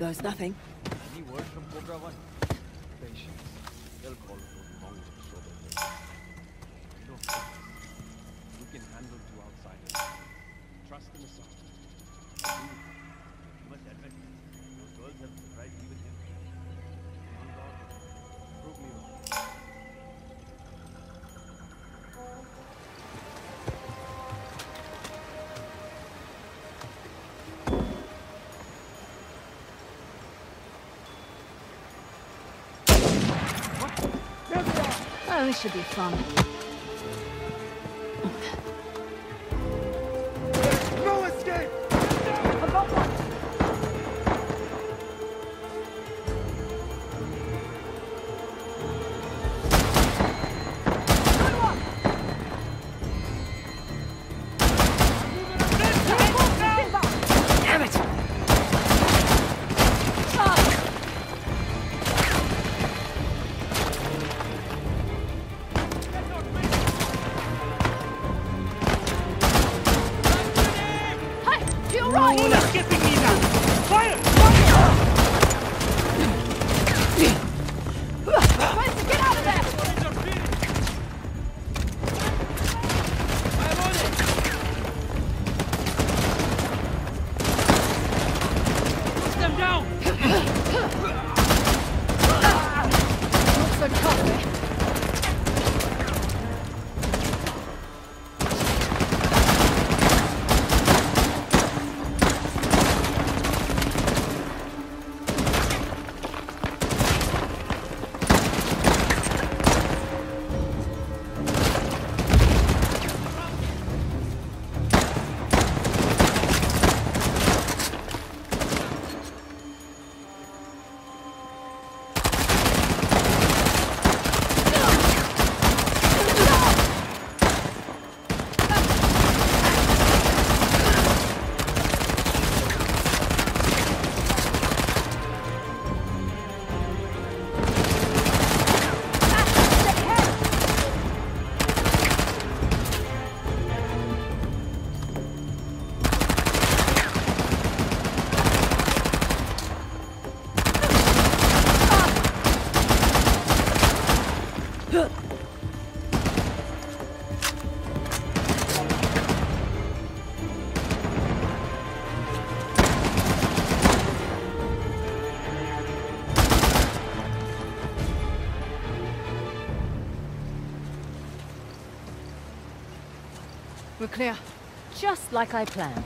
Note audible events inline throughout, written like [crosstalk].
goes nothing. Any word from Cobra One? Patience. They'll call. You can handle two outsiders. Trust in all. Oh, this should be fun. Hey, clear. Just like I planned.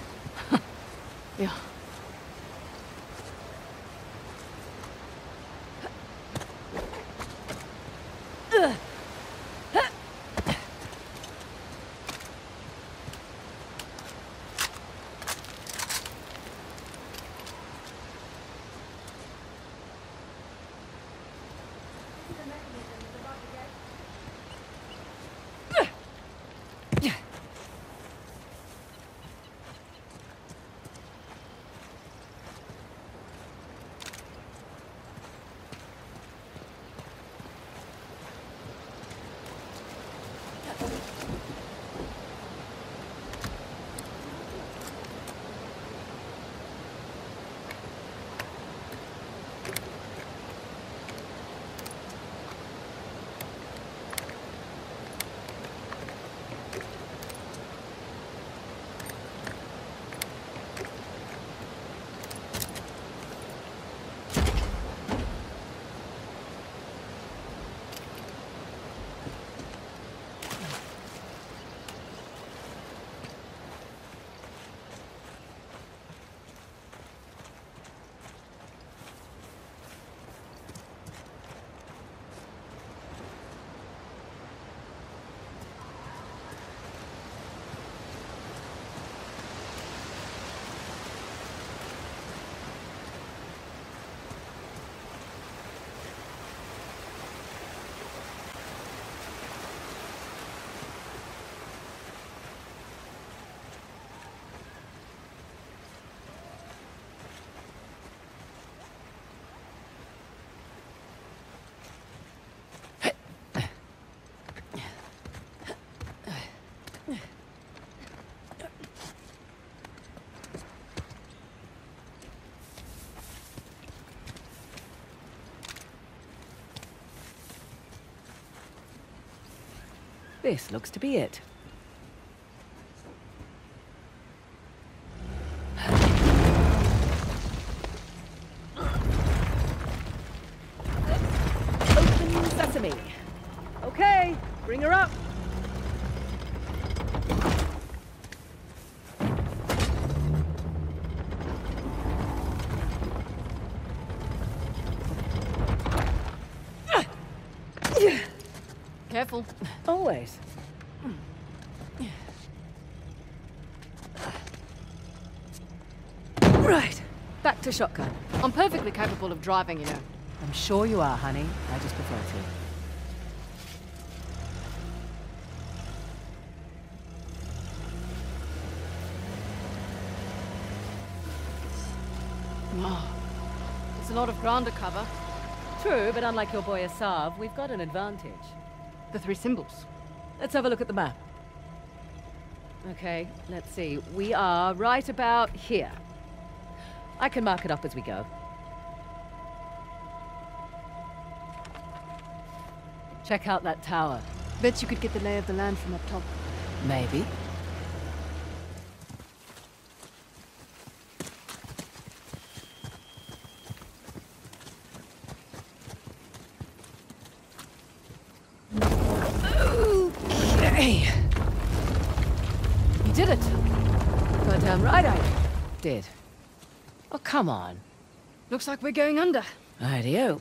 すいません。This looks to be it. Open sesame. Okay, bring her up. Careful. Always. Right, back to shotgun. I'm perfectly capable of driving, you know. I'm sure you are, honey. I just prefer to. Wow. There's oh, a lot of ground to cover. True, but unlike your boy Asav, we've got an advantage. The three symbols. Let's have a look at the map. Okay, let's see. We are right about here. I can mark it up as we go. Check out that tower. Bet you could get the lay of the land from up top. Maybe. Okay. You did it. Goddamn right I did. Oh, come on. Looks like we're going under. Ideo.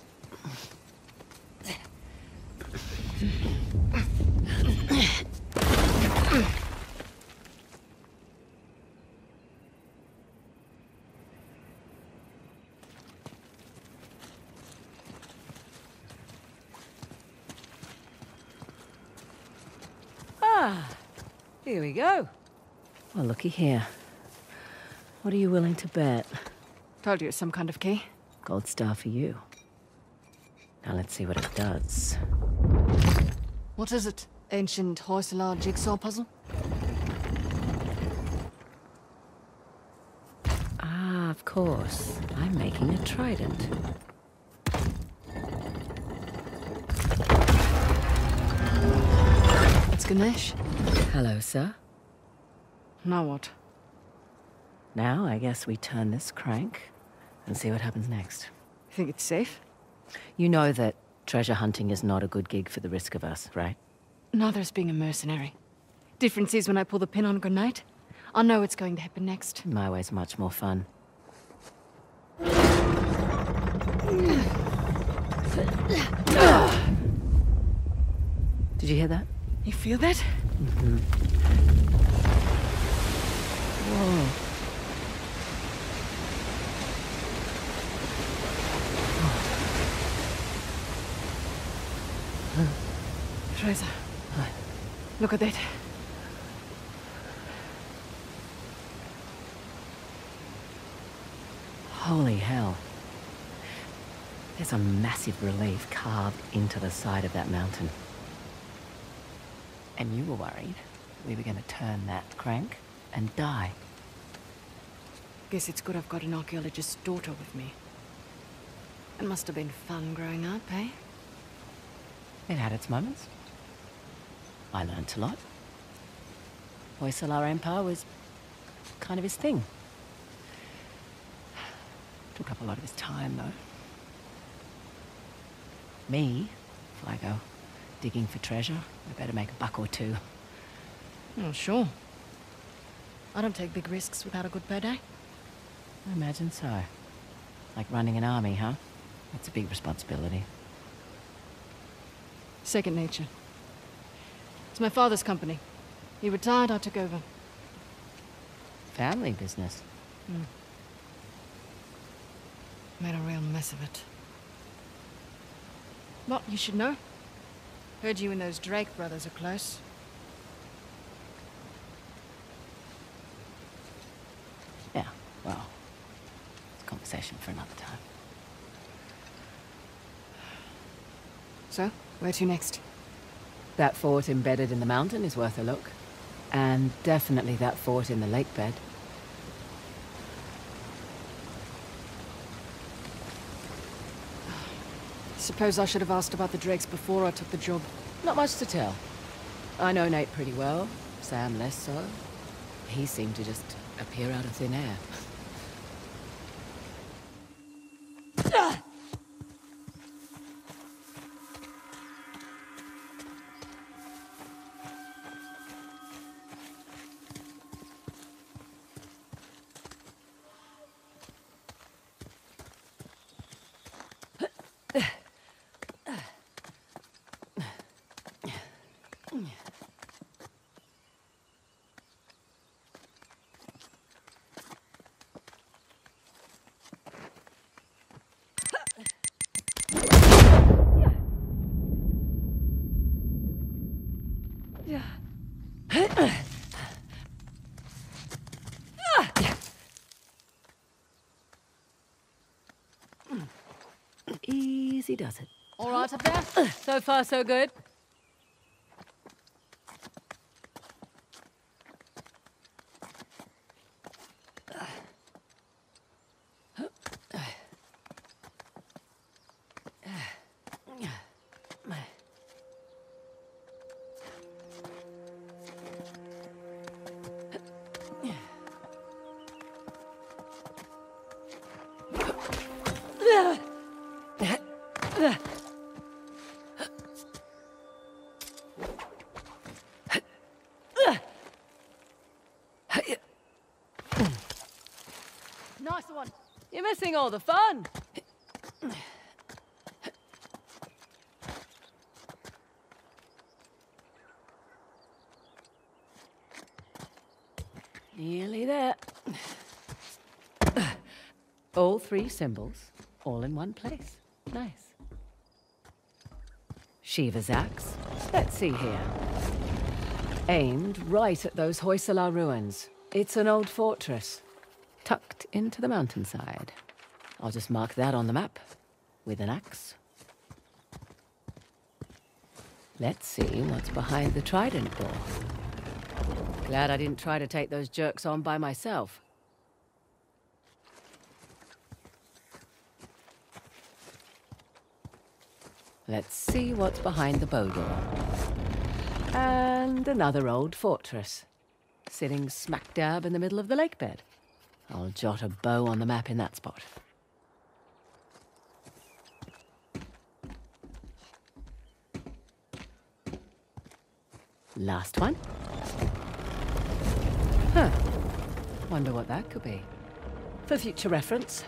Ah, here we go. Well, looky here. What are you willing to bet? Told you it's some kind of key. Gold star for you. Now let's see what it does. What is it? Ancient Hoysala jigsaw puzzle? Ah, of course. I'm making a trident. It's Ganesh. Hello, sir. Now what? Now I guess we turn this crank and see what happens next. You think it's safe? You know that treasure hunting is not a good gig for the risk of us, right? Neither is being a mercenary. Difference is when I pull the pin on a grenade, I know what's going to happen next. My way's much more fun. Did you hear that? You feel that? Mm-hmm. Whoa. Frazer. Look at that. Holy hell. There's a massive relief carved into the side of that mountain. And you were worried we were going to turn that crank and die. Guess it's good I've got an archaeologist's daughter with me. It must have been fun growing up, eh? It had its moments. I learnt a lot. Hoysala Empire was kind of his thing. Took up a lot of his time, though. Me, if I go digging for treasure, I better make a buck or two. Oh, sure. I don't take big risks without a good payday. I imagine so. Like running an army, huh? That's a big responsibility. Second nature. It's my father's company. He retired, I took over. Family business. Hmm. Made a real mess of it. What you should know? Heard you and those Drake brothers are close. Yeah, well, it's a conversation for another time. So, where to next? That fort embedded in the mountain is worth a look. And definitely that fort in the lake bed. Suppose I should have asked about the Drakes before I took the job. Not much to tell. I know Nate pretty well. Sam less so. He seemed to just appear out of thin air. [laughs] Easy does it. All right up there? So far, so good. Missing all the fun. Nearly there. All three symbols, all in one place. Nice. Shiva's axe. Let's see here. Aimed right at those Hoysala ruins. It's an old fortress, tucked into the mountainside. I'll just mark that on the map with an axe. Let's see what's behind the trident door. Glad I didn't try to take those jerks on by myself. Let's see what's behind the bow door. And another old fortress, sitting smack dab in the middle of the lake bed. I'll jot a bow on the map in that spot. Last one. Huh. Wonder what that could be. For future reference.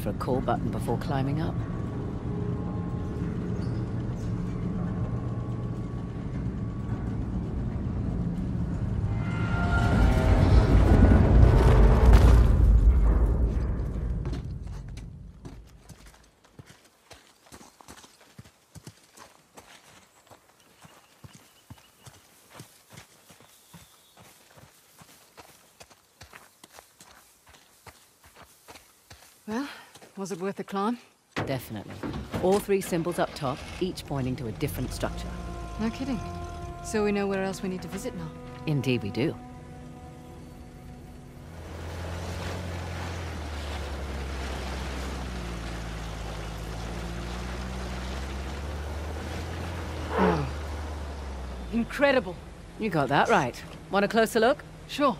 For a call button before climbing up. Well, was it worth the climb? Definitely. All three symbols up top, each pointing to a different structure. No kidding. So we know where else we need to visit now. Indeed we do. Hmm. Incredible. You got that right. Want a closer look? Sure.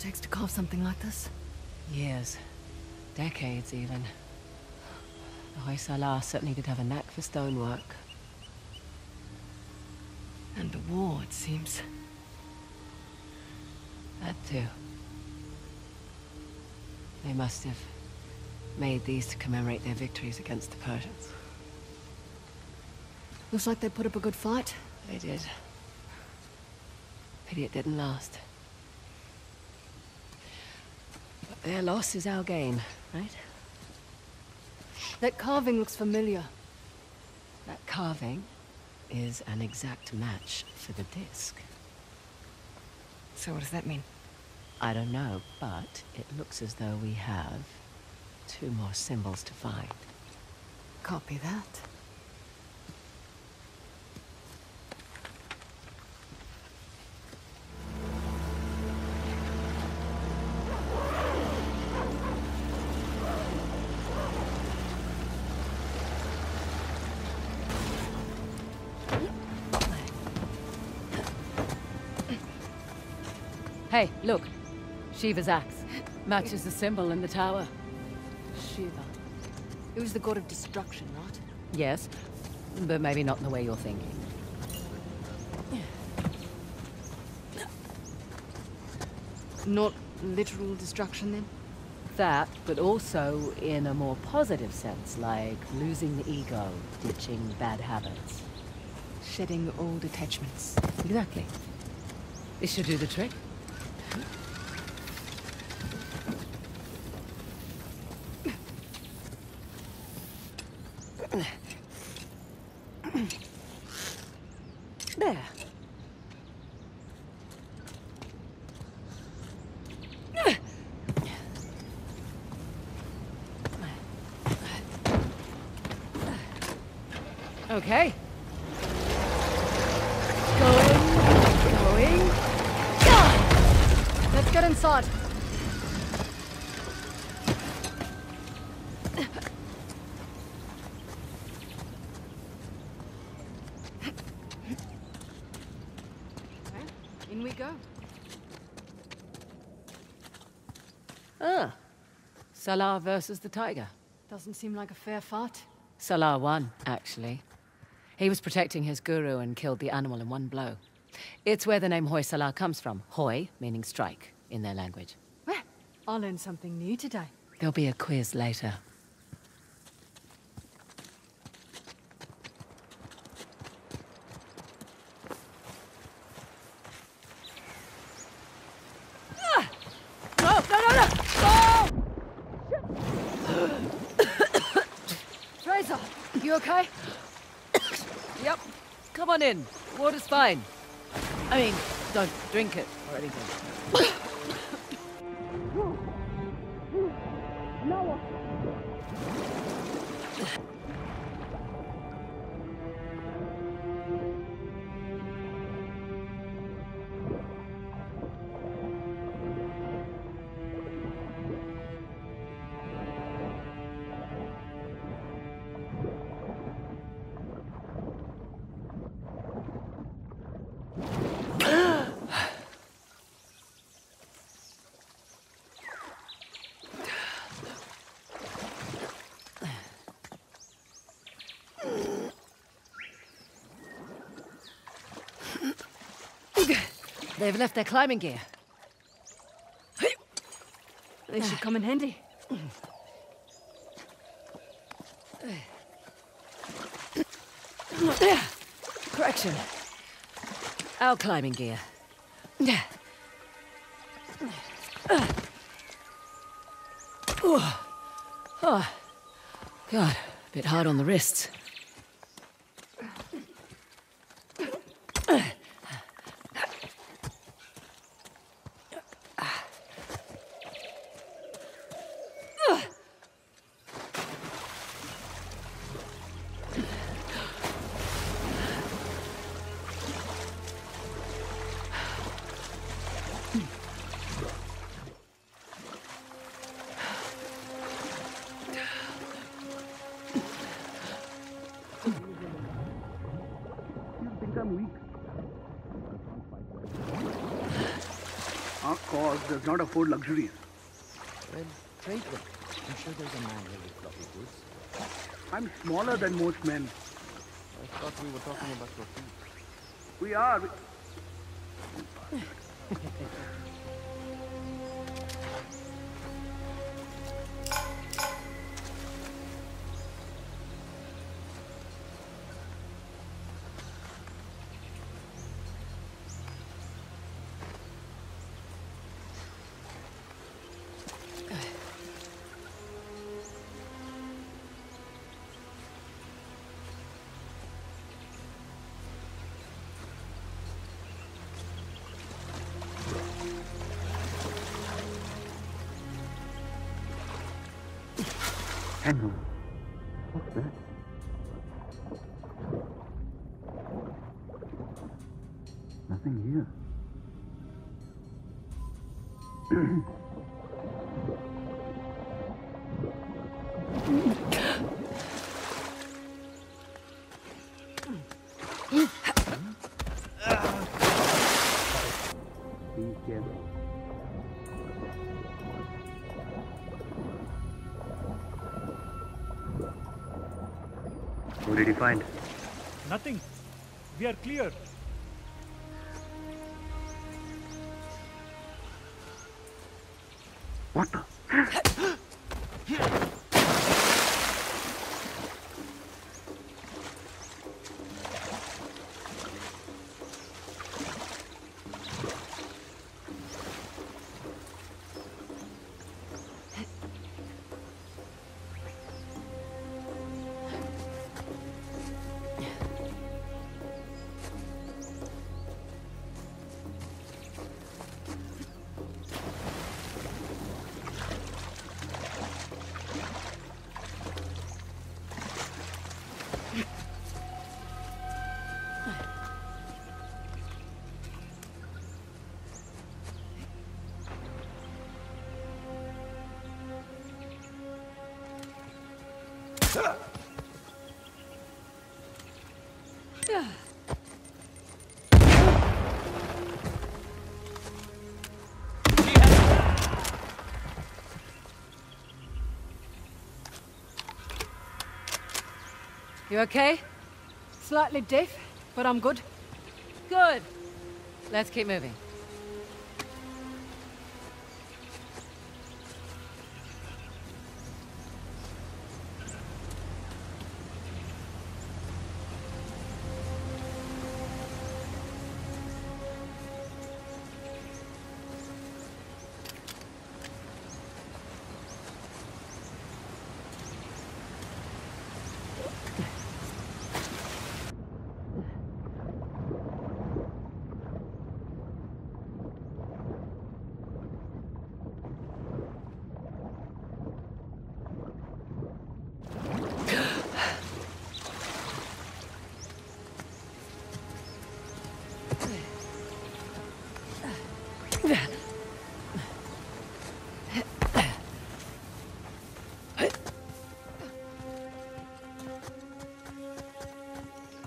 It takes to carve something like this? Years. Decades, even. The Hoysala certainly did have a knack for stonework. And the war, it seems. That too. They must have made these to commemorate their victories against the Persians. Looks like they put up a good fight. They did. Pity it didn't last. But their loss is our gain, right? That carving looks familiar. That carving is an exact match for the disc. So what does that mean? I don't know, but it looks as though we have two more symbols to find. Copy that. Hey, look. Shiva's axe. Matches the symbol in the tower. Shiva. It was the god of destruction, not? Yes, but maybe not in the way you're thinking. Not literal destruction, then? That, but also in a more positive sense, like losing the ego, ditching bad habits. Shedding old attachments. Exactly. This should do the trick. Mm-hmm. Sala versus the tiger. Doesn't seem like a fair fight. Sala won, actually. He was protecting his guru and killed the animal in one blow. It's where the name Hoy Sala comes from. Hoy, meaning strike, in their language. Well, I learned something new today. There'll be a quiz later. Ah! No, no, no, no! Frazer, you okay? Yep. Come on in. Water's fine. I mean, don't drink it or anything. They've left their climbing gear. They should come in handy. There! Correction. Our climbing gear. Oh, oh. God, a bit hard on the wrists. Afford luxuries. Well, trade them. I'm sure there's a man here with floppy goods. I'm smaller than most men. I thought we were talking about your feet. We are. Hang did you find? Nothing. We are clear. You okay? Slightly deaf, but I'm good. Good. Let's keep moving.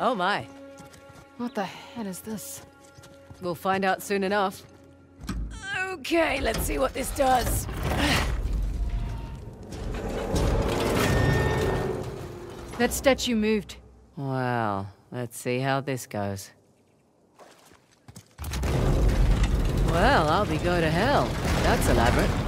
Oh my. What the hell is this? We'll find out soon enough. Okay, let's see what this does. [sighs] That statue moved. Well, let's see how this goes. Well, I'll be going to hell. That's elaborate.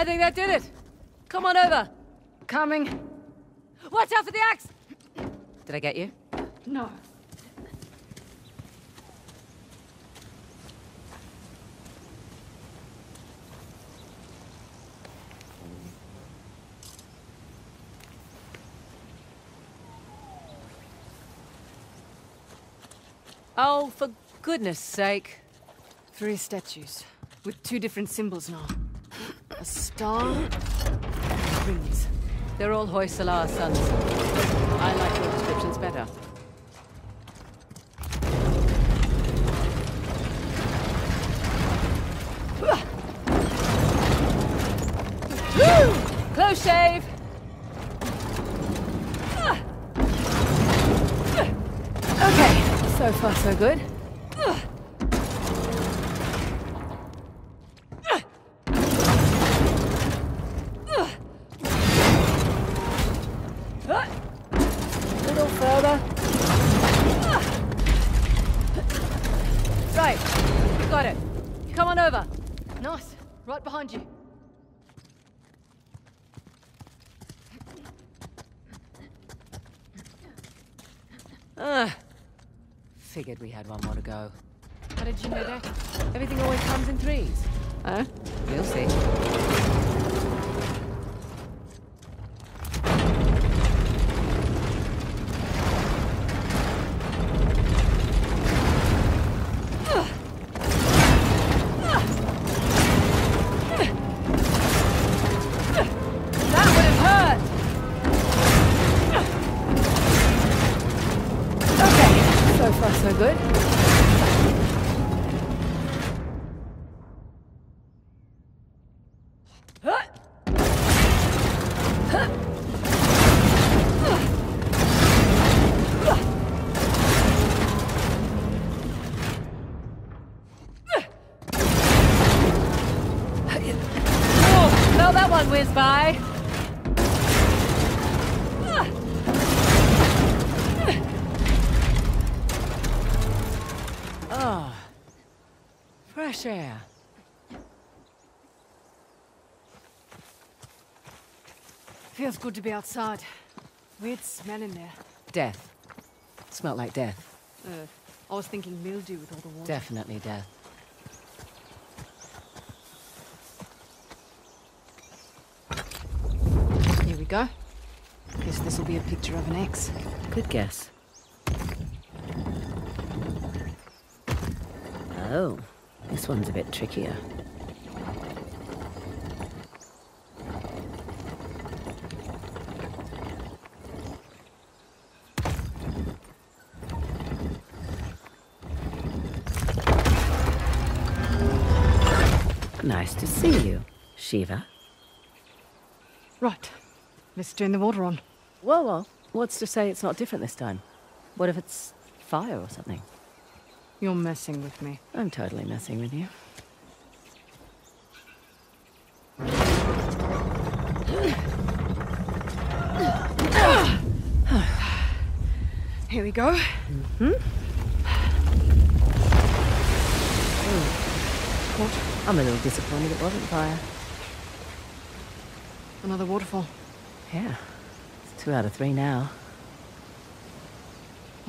I think that did it. Come on over. Coming. Watch out for the axe! Did I get you? No. Oh, for goodness sake. Three statues with two different symbols now. A star rings. They're all Hoysala sons. I like your descriptions better. Close shave! Okay, so far so good. A little further. Right, you got it. Come on over. Nice. Right behind you. Ah, Figured we had one more to go. How did you know that? Everything always comes in threes. Huh? We'll see. Fresh air. Feels good to be outside. Weird smell in there. Death. Smelt like death. Uh, I was thinking mildew with all the water. Definitely death. Here we go. Guess this will be a picture of an X. Good guess. Oh, this one's a bit trickier. Nice to see you, Shiva. Right. Let's turn the water on. Well, well, what's to say it's not different this time? What if it's fire or something? You're messing with me. I'm totally messing with you. Here we go. Mm-hmm. I'm a little disappointed it wasn't fire. Another waterfall. Yeah, it's two out of three now.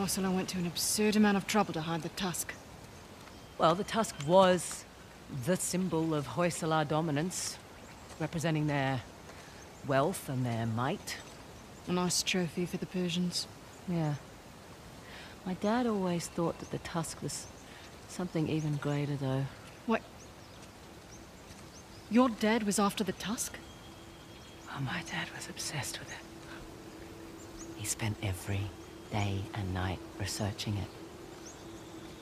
Hoysala went to an absurd amount of trouble to hide the tusk. Well, the tusk was the symbol of Hoysala dominance, representing their wealth and their might. A nice trophy for the Persians. Yeah. My dad always thought that the tusk was something even greater, though. What? Your dad was after the tusk? Oh, my dad was obsessed with it. He spent every day and night researching it.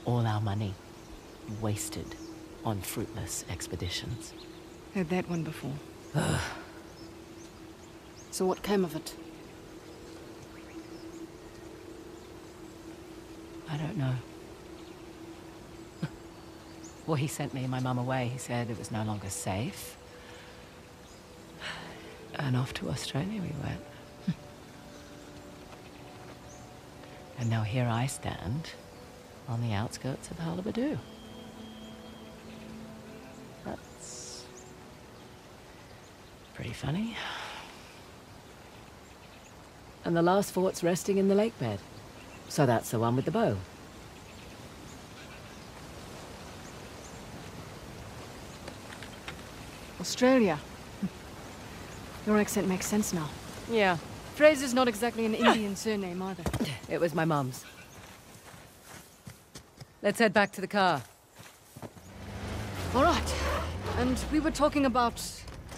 All our money wasted on fruitless expeditions. Heard that one before. so what came of it? I don't know. [laughs] well, he sent me and my mum away. He said it was no longer safe. [sighs] And off to Australia we went. And now here I stand on the outskirts of Halebidu. That's pretty funny. And the last fort's resting in the lake bed. So that's the one with the bow. Australia. [laughs] Your accent makes sense now. Yeah, Frazer's not exactly an Indian surname either. it was my mum's. Let's head back to the car. All right. And we were talking about...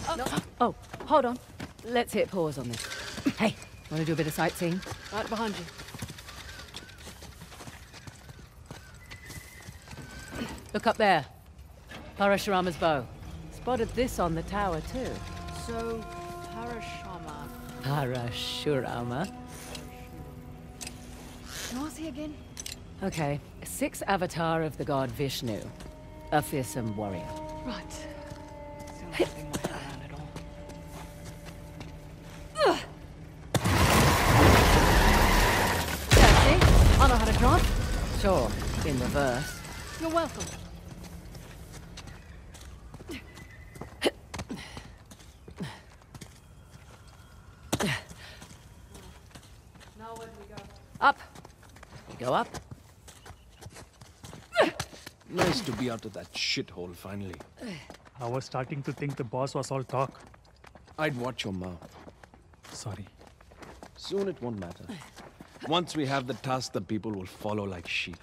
Oh, oh hold on. Let's hit pause on this. hey, want to do a bit of sightseeing? Right behind you. Look up there. Parashurama's bow. Spotted this on the tower too. So, Parashama. Parashurama. Was he again? Okay, sixth avatar of the god Vishnu. A fearsome warrior. Right. Still not getting my head around it all. Taxi. I know how to drive. Sure, in reverse. You're welcome. Now where do we go? Up. We go up. Nice to be out of that shithole finally. I was starting to think the boss was all talk. I'd watch your mouth. Sorry. Soon it won't matter. Once we have the Tusk, the people will follow like sheep.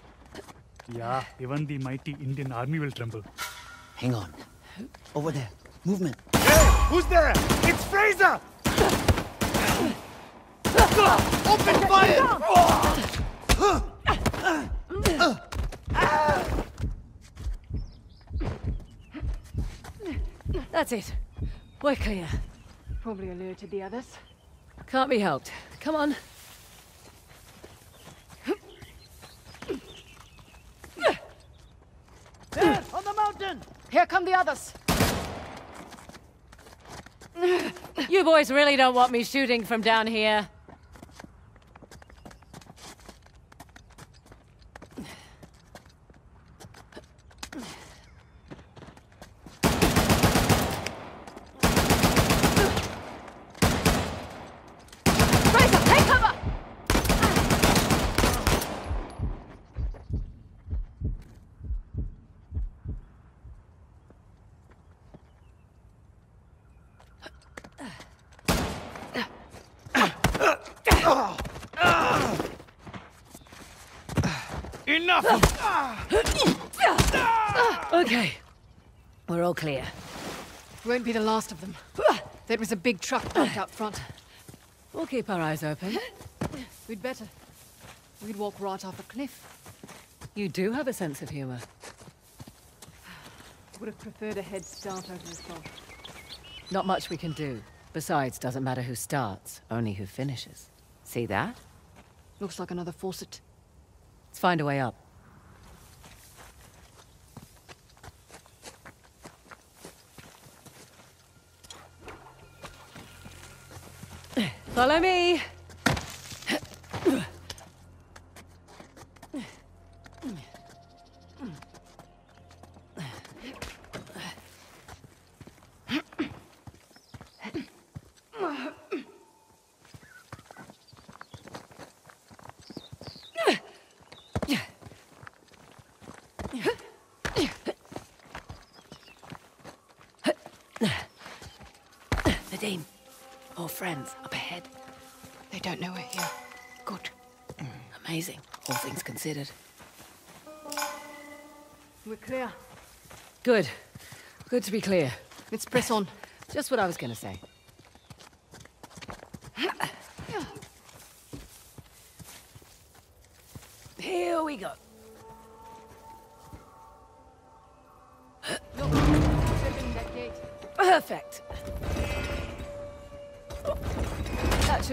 Yeah, even the mighty Indian army will tremble. Hang on. Over there. Movement. Hey! Who's there? It's Frazer! Open fire! That's it. We're clear. Probably alerted the others. Can't be helped. Come on. There, on the mountain! Here come the others! You boys really don't want me shooting from down here. Frazer, take cover! Okay. We're all clear. Won't be the last of them. There was a big truck parked out front. We'll keep our eyes open. We'd better. We'd walk right off a cliff. You do have a sense of humor. Would have preferred a head start over this dog. Not much we can do. Besides, doesn't matter who starts, only who finishes. See that? Looks like another faucet. Let's find a way up. Follow me. Nadine, more friends up ahead. They don't know we're here. Good. Amazing, all things considered. We're clear. Good. Good to be clear. Let's press on. Just what I was gonna say.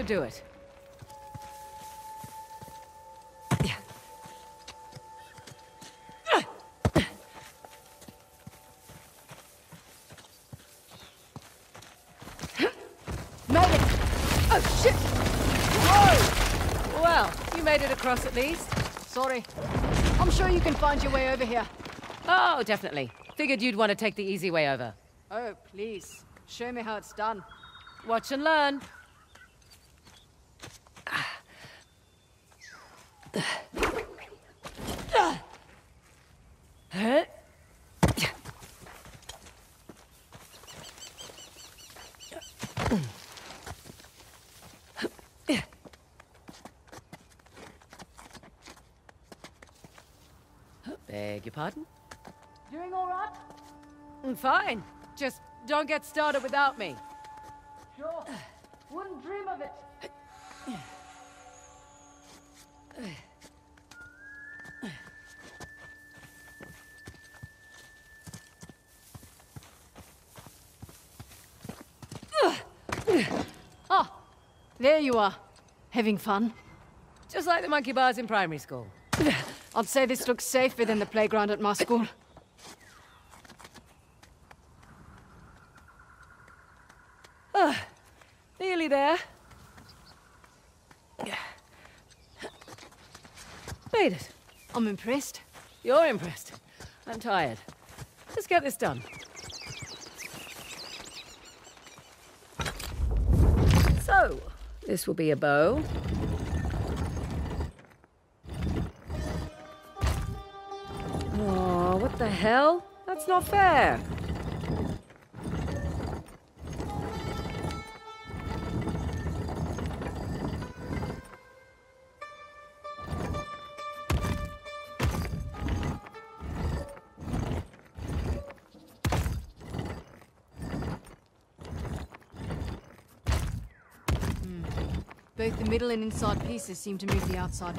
Should do it. Yeah. Made it! Oh, shit! Well, you made it across at least. Sorry. I'm sure you can find your way over here. Oh, definitely. Figured you'd want to take the easy way over. Oh, please. Show me how it's done. Watch and learn. Beg your pardon? Doing all right? Mm, Fine. Just don't get started without me. Sure. Wouldn't dream of it. [sighs] Ah, there you are. Having fun? Just like the monkey bars in primary school. [sighs] I'd say this looks safer than the playground at my school. [sighs] Ah, nearly there. [sighs] Made it. I'm impressed. You're impressed. I'm tired. Let's get this done. So, this will be a bow. Oh, what the hell? That's not fair. The middle and inside pieces seem to move the outside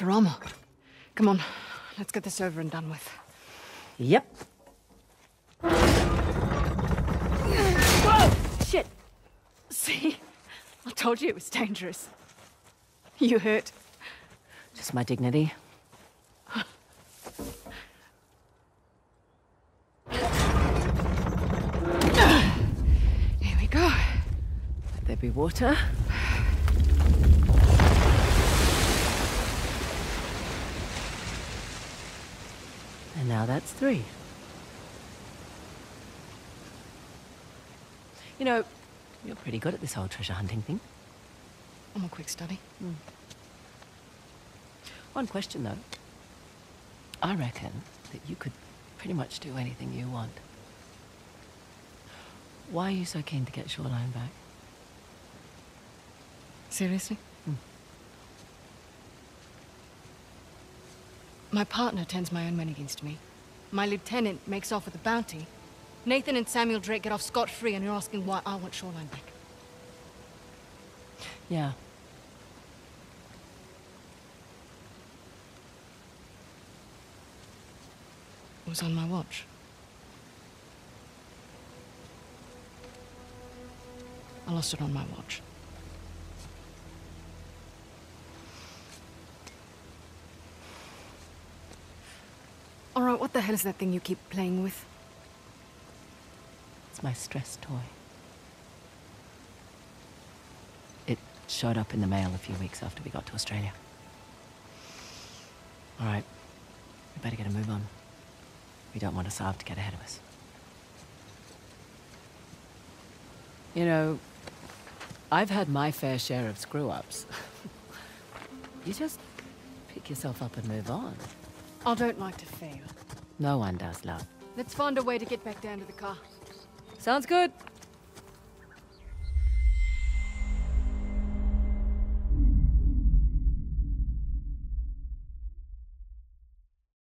ring. Rama, come on. Let's get this over and done with. Yep. Whoa! Shit! See? I told you it was dangerous. You hurt. Just my dignity. Here we go. Let there be water. Now that's three. You know, you're pretty good at this whole treasure hunting thing. I'm a quick study. Hmm. One question, though. I reckon that you could pretty much do anything you want. Why are you so keen to get Shoreline back? Seriously? Hmm. My partner turns my own men against me. My lieutenant makes off with the bounty. Nathan and Samuel Drake get off scot-free, and you're asking why I want Shoreline back. Yeah. It was on my watch. I lost it on my watch. All right, what the hell is that thing you keep playing with? It's my stress toy. It showed up in the mail a few weeks after we got to Australia. All right. We better get a move on. We don't want Asav to get ahead of us. You know, I've had my fair share of screw-ups. [laughs] you just pick yourself up and move on. I don't like to fail. No one does, love. Let's find a way to get back down to the car. Sounds good.